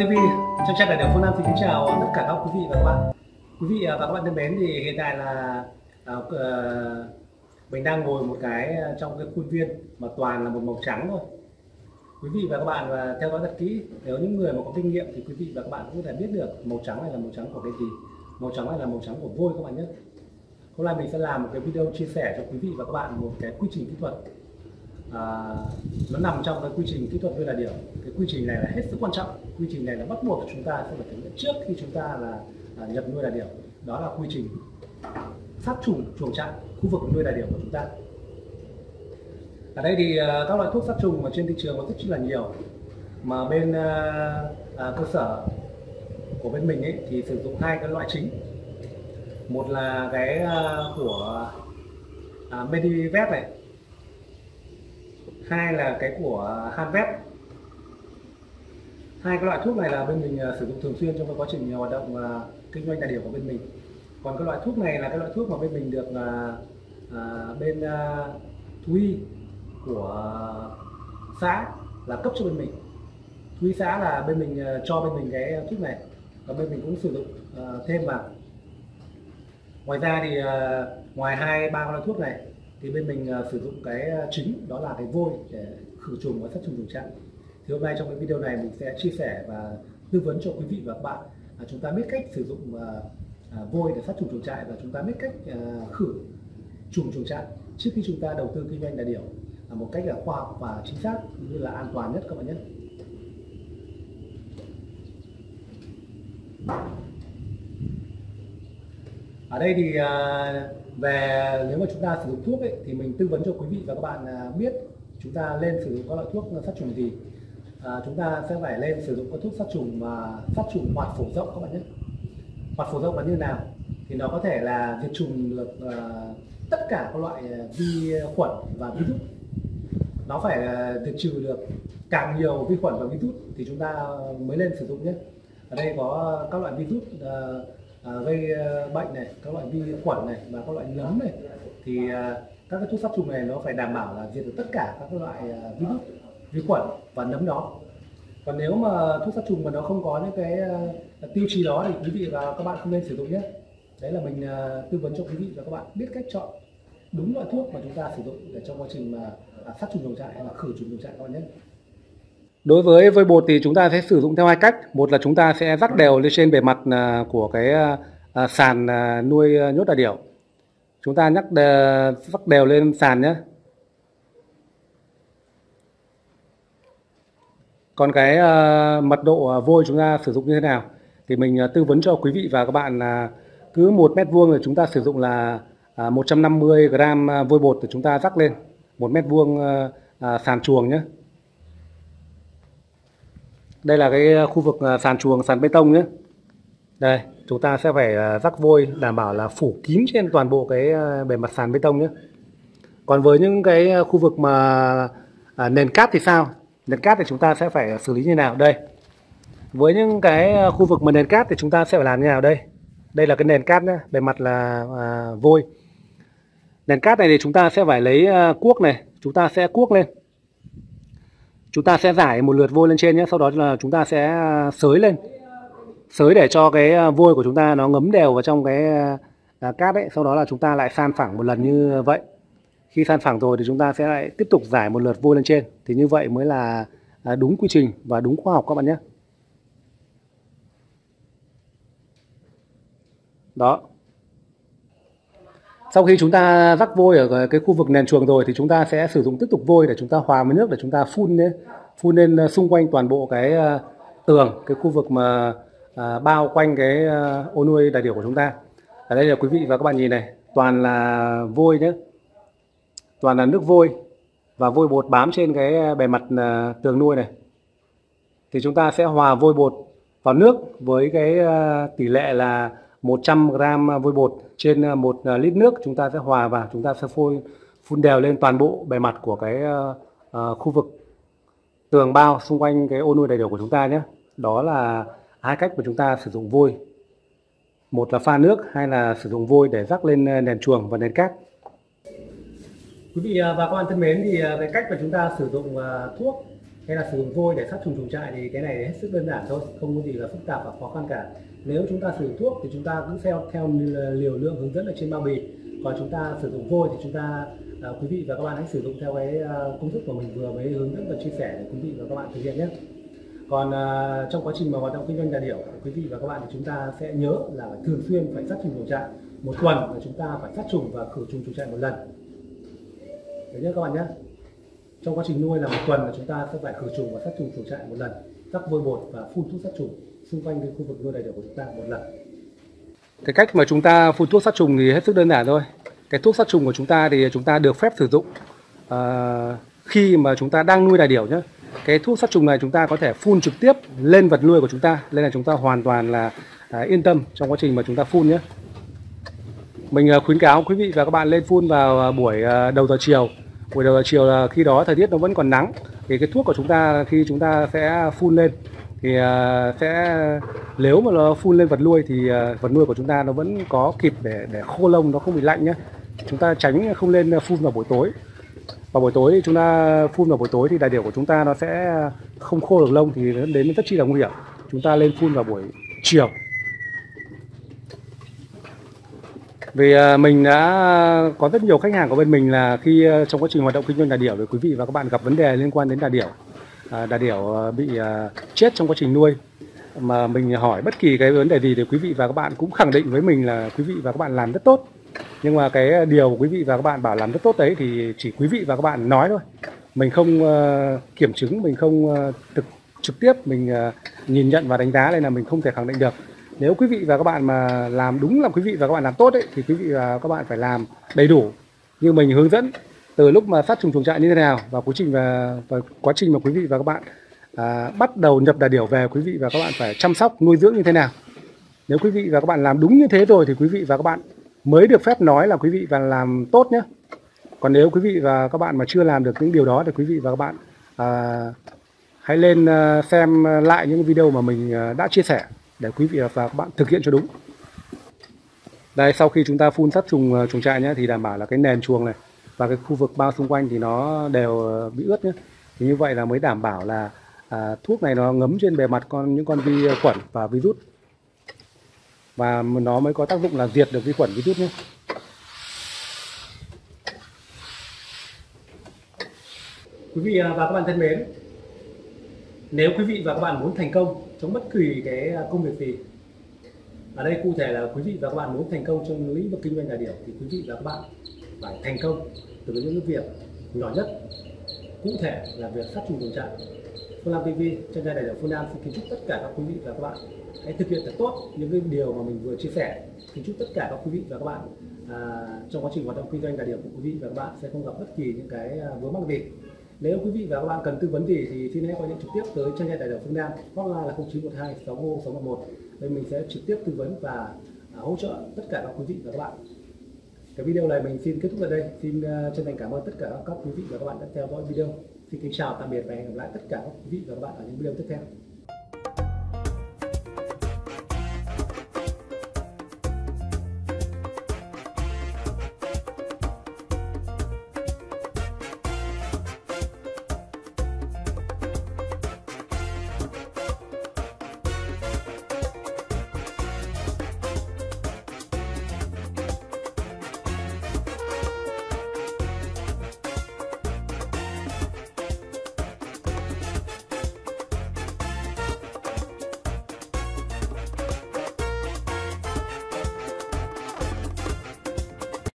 TV, trong trang đại biểu Phương Nam xin kính chào tất cả các quý vị và các bạn. Quý vị và các bạn thân mến thì hiện tại là uh, mình đang ngồi một cái à, trong cái khuôn viên mà toàn là một màu trắng thôi. Quý vị và các bạn và theo dõi thật kỹ, nếu những người mà có kinh nghiệm thì quý vị và các bạn cũng có thể biết được màu trắng này là màu trắng của cái gì. Màu trắng này là màu trắng của vôi các bạn nhé. Hôm nay mình sẽ làm một cái video chia sẻ cho quý vị và các bạn một cái quy trình kỹ thuật à, nó nằm trong cái quy trình kỹ thuật nuôi đà điểu cái quy trình này là hết sức quan trọng quy trình này là bắt buộc chúng ta sẽ phải thực hiện trước khi chúng ta là à, nhập nuôi đà điểu. Đó là quy trình sát trùng chuồng trại khu vực nuôi đà điểu của chúng ta. Ở đây thì à, các loại thuốc sát trùng ở trên thị trường có rất là nhiều. Mà bên à, à, cơ sở của bên mình ấy thì sử dụng hai cái loại chính. Một là cái à, của à, Medivet này. Hai là cái của Hanvet hai cái loại thuốc này là bên mình à, sử dụng thường xuyên trong cái quá trình à, hoạt động à, kinh doanh đại điểm của bên mình. Còn cái loại thuốc này là cái loại thuốc mà bên mình được à, bên à, thú y của xã là cấp cho bên mình. Thú y xã là bên mình cho bên mình cái thuốc này và bên mình cũng sử dụng à, thêm vào. Ngoài ra thì à, ngoài hai ba loại thuốc này thì bên mình uh, sử dụng cái chính đó là cái vôi để khử trùng và sát trùng chuồng trại thì hôm nay trong cái video này mình sẽ chia sẻ và tư vấn cho quý vị và các bạn à, chúng ta biết cách sử dụng uh, à, à vôi để sát trùng chuồng trại và chúng ta biết cách uh, khử trùng chuồng trại trước khi chúng ta đầu tư kinh doanh đà điểu là một cách là khoa học và chính xác cũng như là an toàn nhất các bạn nhé. Ở đây thì à, về nếu mà chúng ta sử dụng thuốc ấy, thì mình tư vấn cho quý vị và các bạn à, biết chúng ta lên sử dụng các loại thuốc sát trùng gì à, chúng ta sẽ phải lên sử dụng các thuốc sát trùng mà sát trùng hoạt phổ rộng các bạn nhé. Hoạt phổ rộng là như nào? Thì nó có thể là diệt trùng được uh, tất cả các loại à, vi khuẩn và virus nó phải à, diệt trừ được càng nhiều vi khuẩn và virus thì chúng ta mới lên sử dụng nhé. Ở đây có các loại virus uh, uh, gây bệnh này các loại vi khuẩn này và các loại nấm này. Thì uh, các cái thuốc sát trùng này nó phải đảm bảo là diệt được tất cả các loại à, virus vi khuẩn và nấm đó còn nếu mà thuốc sát trùng mà nó không có những cái uh, tiêu chí đó thì quý vị và các bạn không nên sử dụng nhé đấy là mình uh, tư vấn cho quý vị và các bạn biết cách chọn đúng loại thuốc mà chúng ta sử dụng để trong quá trình mà uh, sát trùng chuồng trại hay là khử trùng chuồng trại các bạn nhé Đối với vôi bột thì chúng ta sẽ sử dụng theo hai cách. Một là chúng ta sẽ rắc đều lên trên bề mặt ờ, của cái sàn nuôi nhốt đà điểu. Chúng ta nhắc rắc đều lên sàn nhé. Còn cái ờ, mật độ ờ, vôi chúng ta sử dụng như thế nào? Thì mình ờ, tư vấn cho quý vị và các bạn là cứ một mét vuông thì chúng ta sử dụng là à, 150 gram vôi bột thì chúng ta rắc lên. Một mét vuông à, sàn chuồng nhé. Đây là cái khu vực sàn chuồng sàn bê tông nhé. Đây chúng ta sẽ phải rắc vôi đảm bảo là phủ kín trên toàn bộ cái bề mặt sàn bê tông nhé. Còn với những cái khu vực mà à, nền cát thì sao? Nền cát thì chúng ta sẽ phải xử lý như nào? Đây. Với những cái à, khu vực mà nền cát thì chúng ta sẽ phải làm như nào? Đây. Đây là cái nền cát nhé bề mặt là à, vôi. Nền cát này thì chúng ta sẽ phải lấy à, cuốc này. Chúng ta sẽ cuốc lên. Chúng ta sẽ giải một lượt vôi lên trên nhé sau đó là chúng ta sẽ à, sới lên. Sới để cho cái vôi của chúng ta nó ngấm đều vào trong cái à, cát ấy. Sau đó là chúng ta lại san phẳng một lần như vậy khi san phẳng rồi thì chúng ta sẽ lại tiếp tục giải một lượt vôi lên trên. Thì như vậy mới là à, đúng quy trình và đúng khoa học các bạn nhé. Đó. Sau khi chúng ta rắc vôi ở cái khu vực nền chuồng rồi thì chúng ta sẽ sử dụng tiếp tục vôi để chúng ta hòa với nước, để chúng ta phun lên phun lên à, xung quanh toàn bộ cái à, tường, cái khu vực mà bao quanh cái ô nuôi đại điểu của chúng ta. Ở đây là quý vị và các bạn nhìn này, toàn là vôi nhé toàn là nước vôi và vôi bột bám trên cái bề mặt à, tường nuôi này. Thì chúng ta sẽ hòa vôi bột vào nước với cái à, tỷ lệ là 100 gram vôi bột trên ờ, một lít nước. Chúng ta sẽ hòa vào chúng ta sẽ phôi phun đều lên toàn bộ bề mặt của cái khu vực tường bao xung quanh cái ô nuôi đầy đủ của chúng ta nhé. Đó là hai cách mà chúng ta sử dụng vôi. Một là pha nước hay là sử dụng vôi để rắc lên nền chuồng và nền cát quý vị à, và các bạn thân mến thì à, về cách mà chúng ta sử dụng à, thuốc hay là sử dụng vôi để sát trùng chuồng trại thì cái này hết sức đơn giản thôi không có gì là phức tạp và khó khăn cả. Nếu chúng ta sử dụng thuốc thì chúng ta cũng theo theo liều lượng hướng dẫn ở trên bao bì. Còn chúng ta sử dụng vôi thì chúng ta à, quý vị và các bạn hãy sử dụng theo cái công thức của mình vừa mới hướng dẫn và chia sẻ để quý vị và các bạn thực hiện nhé. Còn à, trong quá trình mà hoạt động kinh doanh đà điểu quý vị và các bạn thì chúng ta sẽ nhớ là thường xuyên phải sát trùng chuồng trại một tuần là chúng ta phải sát trùng và khử trùng chuồng trại một lần đấy nhé các bạn nhé. Trong quá trình nuôi là một tuần là chúng ta sẽ phải khử trùng và sát trùng chuồng trại một lần rắc vôi bột và phun thuốc sát trùng xung quanh cái khu vực nuôi đà điểu của chúng ta một lần. Cái cách mà chúng ta phun thuốc sát trùng thì hết sức đơn giản thôi. Cái thuốc sát trùng của chúng ta thì chúng ta được phép sử dụng uh, khi mà chúng ta đang nuôi đà điểu nhé. Cái thuốc sát trùng này chúng ta có thể phun trực tiếp lên vật nuôi của chúng ta nên là chúng ta hoàn toàn là uh, yên tâm trong quá trình mà chúng ta phun nhé mình à, khuyến cáo quý vị và các bạn lên phun vào à, buổi à, đầu giờ chiều. Buổi đầu giờ chiều là khi đó thời tiết nó vẫn còn nắng, thì cái thuốc của chúng ta khi chúng ta sẽ phun lên thì sẽ, nếu mà nó phun lên vật nuôi thì vật nuôi của chúng ta nó vẫn có kịp để để khô lông, nó không bị lạnh nhé chúng ta tránh không lên phun vào buổi tối. Vào buổi tối chúng ta phun vào buổi tối thì đại điểu của chúng ta nó sẽ không khô được lông thì đến rất chi là nguy hiểm. Chúng ta lên phun vào buổi chiều. Vì à, mình đã có rất nhiều khách hàng của bên mình là khi à, trong quá trình hoạt động kinh doanh đà điểu thì quý vị và các bạn gặp vấn đề liên quan đến đà điểu. À, đà điểu bị chết trong quá trình nuôi. Mà mình hỏi bất kỳ cái vấn đề gì thì quý vị và các bạn cũng khẳng định với mình là quý vị và các bạn làm rất tốt. Nhưng mà cái điều quý vị và các bạn bảo làm rất tốt đấy thì chỉ quý vị và các bạn nói thôi. Mình không kiểm chứng, mình không thực, trực tiếp mình nhìn nhận và đánh giá nên là mình không thể khẳng định được nếu quý vị và các bạn mà làm đúng là quý vị và các bạn làm tốt ấy, thì quý vị và các bạn phải làm đầy đủ như mình hướng dẫn từ lúc mà phát trùng chuồng trại như thế nào và quá trình và, và quá trình mà quý vị và các bạn à, bắt đầu nhập đà điểu về quý vị và các bạn phải chăm sóc nuôi dưỡng như thế nào nếu quý vị và các bạn làm đúng như thế rồi thì quý vị và các bạn mới được phép nói là quý vị và làm tốt nhé còn nếu quý vị và các bạn mà chưa làm được những điều đó thì quý vị và các bạn à, hãy lên xem lại những video mà mình đã chia sẻ để quý vị và các bạn thực hiện cho đúng. Đây sau khi chúng ta phun sát trùng ờ, chuồng trại nhé thì đảm bảo là cái nền chuồng này và cái khu vực bao xung quanh thì nó đều ờ, bị ướt nhé. Thì như vậy là mới đảm bảo là à, thuốc này nó ngấm trên bề mặt con những con vi ờ, khuẩn và virus. Và nó mới có tác dụng là diệt được vi khuẩn virus nhé. Quý vị và các bạn thân mến nếu quý vị và các bạn muốn thành công trong bất kỳ cái à, công việc gì. Ở đây cụ thể là quý vị và các bạn muốn thành công trong lĩnh vực kinh doanh đà điểu thì quý vị và các bạn phải thành công từ những việc nhỏ nhất. Cụ thể là việc sát trùng chuồng trại. Phương nam TV chân gia đại biểu Phương Nam xin kính chúc tất cả các quý vị và các bạn hãy thực hiện thật tốt những cái điều mà mình vừa chia sẻ. Kính chúc tất cả các quý vị và các bạn à, trong quá trình hoạt động kinh doanh đà điểu của quý vị và các bạn sẽ không gặp bất kỳ những cái à, vướng mắc gì nếu quý vị và các bạn cần tư vấn gì thì xin hãy gọi điện trực tiếp tới trang đại đầu phương nam, hotline là 0912 60 611 đây mình sẽ trực tiếp tư vấn và à, hỗ trợ tất cả các quý vị và các bạn. Cái video này mình xin kết thúc ở đây. Xin à, chân thành cảm ơn tất cả các quý vị và các bạn đã theo dõi video. Xin kính chào, tạm biệt và hẹn gặp lại tất cả các quý vị và các bạn ở những video tiếp theo.